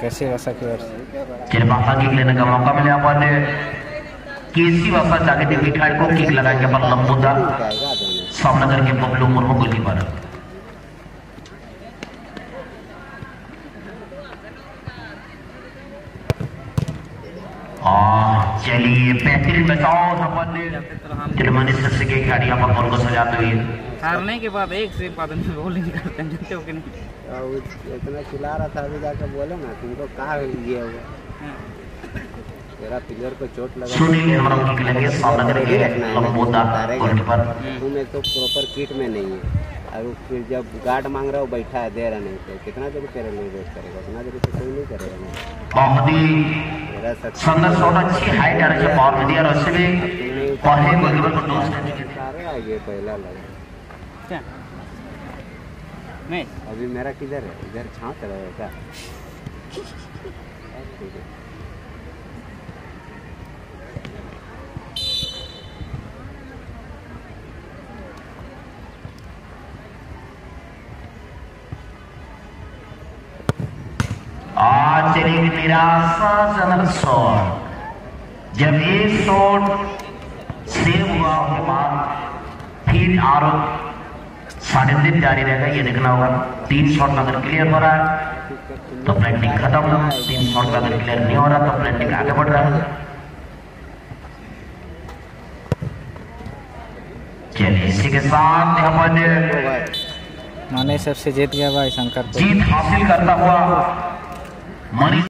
कैसे वैसा की वर्ष चलिए बाबा किक लेने का मौका मिले अपन केसी वापस जाके देखी ठाड़ को किक लगा के अपन लंबूदा सामना करके बबलू मुर्मू गोलकीपर हाँ। चलिए बेहतरीन बचाओ अपन ने तिरमनी सस्य के खिलाड़ी अपन बॉल को सजाते हुए। हारने के बाद एक से बाद में बॉलिंग करते हैं जानते हो कि नहीं। और इतना चिल्ला रहा था अभी जाकर बोले ना तुमको कहा ये हुआ हाँ। तेरा प्लेयर को चोट लगा। सुनील हेमरम किक लेंगे सामना करेंगे लंबूदा गोलकीपर तुम एक तो प्रॉपर किट में नहीं है। और फिर जब गार्ड मांग रहा हो बैठा है दे रहा नहीं। तो कितना देर तेरे लिए वेट करेगा उतना देर तो कोई नहीं करेगा। ही सच सुंदर शॉट अच्छी हाइट आ रही है पावर में दिया और उससे भी पहले गोलकीपर को टॉस कर आगे पहला लगा नहीं। अभी मेरा किधर है? इधर छाँट रहा है। क्या आज चलेगी निराशाजनक शॉट जब एक शॉट सेव हुआ उसके बाद फिर आरोप साढ़े तीन जारी रहेगा ये देखना होगा। तीन शॉट अगर क्लियर हो रहा है तो प्लेटिंग खत्म हो तीन शॉट अगर क्लियर नहीं हो रहा तो प्लेटिंग आगे बढ़ रहा है। चलिए इसी के साथ अपन तो माने सबसे जीत गया भाई शंकर जीत हासिल करता हुआ Money.